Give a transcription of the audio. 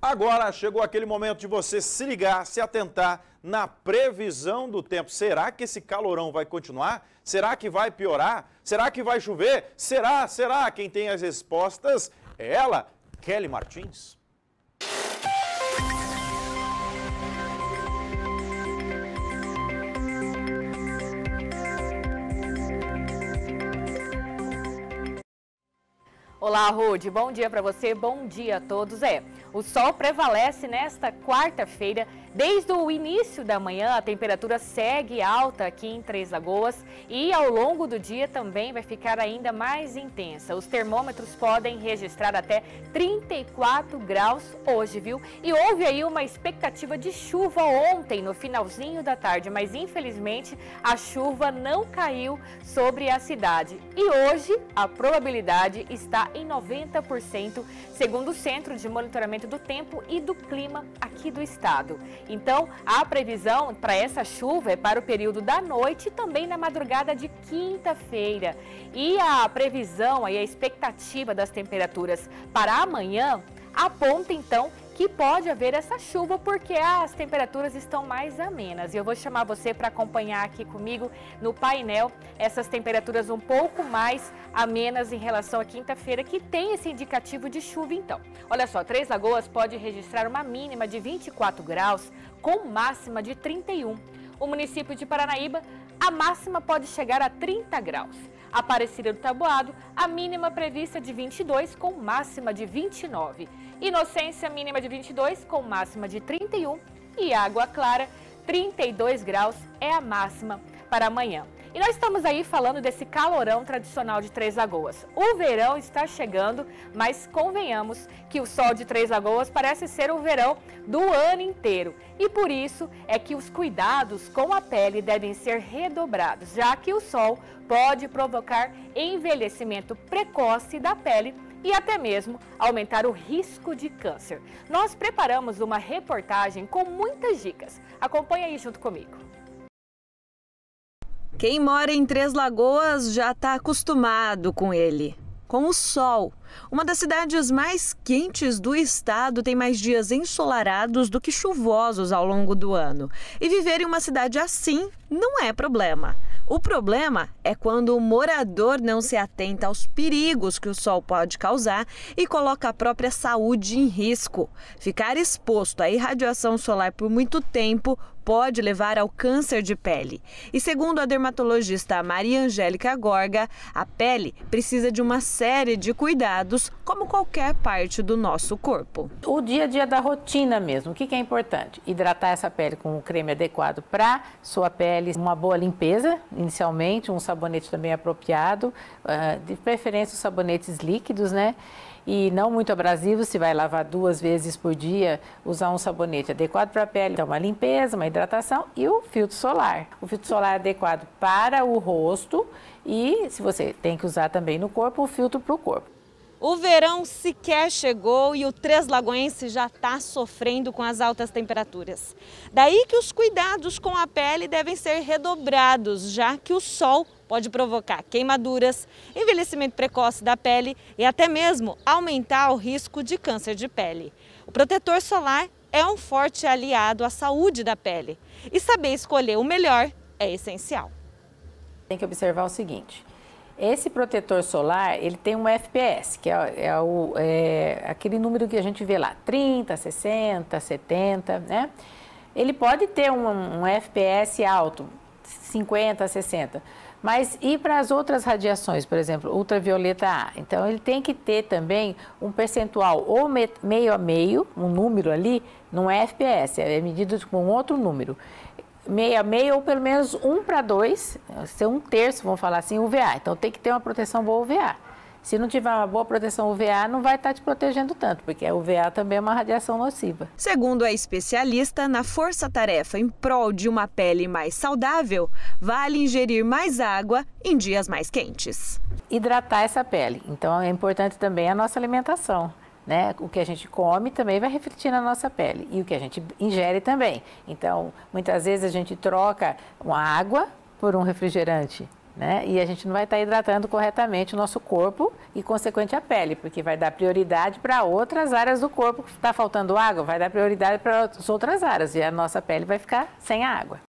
Agora chegou aquele momento de você se ligar, se atentar na previsão do tempo. Será que esse calorão vai continuar? Será que vai piorar? Será que vai chover? Será? Será? Quem tem as respostas é ela, Kelly Martins. Olá, Rude. Bom dia para você, bom dia a todos. É, o sol prevalece nesta quarta-feira. Desde o início da manhã, a temperatura segue alta aqui em Três Lagoas e ao longo do dia também vai ficar ainda mais intensa. Os termômetros podem registrar até 34 graus hoje, viu? E houve aí uma expectativa de chuva ontem, no finalzinho da tarde, mas infelizmente a chuva não caiu sobre a cidade. E hoje a probabilidade está em 90%, segundo o Centro de Monitoramento do tempo e do clima aqui do estado. Então, a previsão para essa chuva é para o período da noite e também na madrugada de quinta-feira. E a previsão e a expectativa das temperaturas para amanhã aponta então que pode haver essa chuva porque as temperaturas estão mais amenas. E eu vou chamar você para acompanhar aqui comigo no painel essas temperaturas um pouco mais amenas em relação à quinta-feira, que tem esse indicativo de chuva então. Olha só, Três Lagoas pode registrar uma mínima de 24 graus com máxima de 31. O município de Paranaíba, a máxima pode chegar a 30 graus. Aparecida do Tabuado, a mínima prevista de 22 com máxima de 29. Inocência mínima de 22 com máxima de 31 e Água Clara 32 graus é a máxima para amanhã. E nós estamos aí falando desse calorão tradicional de Três Lagoas. O verão está chegando, mas convenhamos que o sol de Três Lagoas parece ser o verão do ano inteiro. E por isso é que os cuidados com a pele devem ser redobrados, já que o sol pode provocar envelhecimento precoce da pele e até mesmo aumentar o risco de câncer. Nós preparamos uma reportagem com muitas dicas. Acompanhe aí junto comigo. Quem mora em Três Lagoas já está acostumado com ele. Com o sol. Uma das cidades mais quentes do estado tem mais dias ensolarados do que chuvosos ao longo do ano. E viver em uma cidade assim não é problema. O problema é quando o morador não se atenta aos perigos que o sol pode causar e coloca a própria saúde em risco. Ficar exposto à irradiação solar por muito tempo pode levar ao câncer de pele. E segundo a dermatologista Maria Angélica Gorga, a pele precisa de uma série de cuidados, como qualquer parte do nosso corpo. O dia a dia da rotina mesmo, o que é importante? Hidratar essa pele com um creme adequado para sua pele, uma boa limpeza inicialmente, um sabonete também apropriado, ah, de preferência os sabonetes líquidos, né? e não muito abrasivo, se vai lavar duas vezes por dia, usar um sabonete adequado para a pele, então uma limpeza, uma hidratação e o filtro solar. O filtro solar é adequado para o rosto e se você tem que usar também no corpo, o filtro para o corpo. O verão sequer chegou e o Três Lagoense já está sofrendo com as altas temperaturas. Daí que os cuidados com a pele devem ser redobrados, já que o sol pode provocar queimaduras, envelhecimento precoce da pele e até mesmo aumentar o risco de câncer de pele. O protetor solar é um forte aliado à saúde da pele e saber escolher o melhor é essencial. Tem que observar o seguinte, esse protetor solar, ele tem um FPS, que é, é, o, é, aquele número que a gente vê lá, 30, 60, 70, né? Ele pode ter um, um FPS alto, 50, 60, mas e para as outras radiações, por exemplo, ultravioleta A? Então, ele tem que ter também um percentual ou meio a meio, um número ali, não é FPS, é medido com outro número. Meio a meio ou pelo menos um para dois, ser um terço, vamos falar assim, UVA. Então, tem que ter uma proteção boa UVA. Se não tiver uma boa proteção UVA, não vai estar te protegendo tanto, porque a UVA também é uma radiação nociva. Segundo a especialista, na força-tarefa em prol de uma pele mais saudável, vale ingerir mais água em dias mais quentes. Hidratar essa pele. Então é importante também a nossa alimentação. Né? O que a gente come também vai refletir na nossa pele e o que a gente ingere também. Então, muitas vezes a gente troca uma água por um refrigerante Né? E a gente não vai estar hidratando corretamente o nosso corpo e, consequente, a pele, porque vai dar prioridade para outras áreas do corpo. Está faltando água, vai dar prioridade para as outras áreas e a nossa pele vai ficar sem água.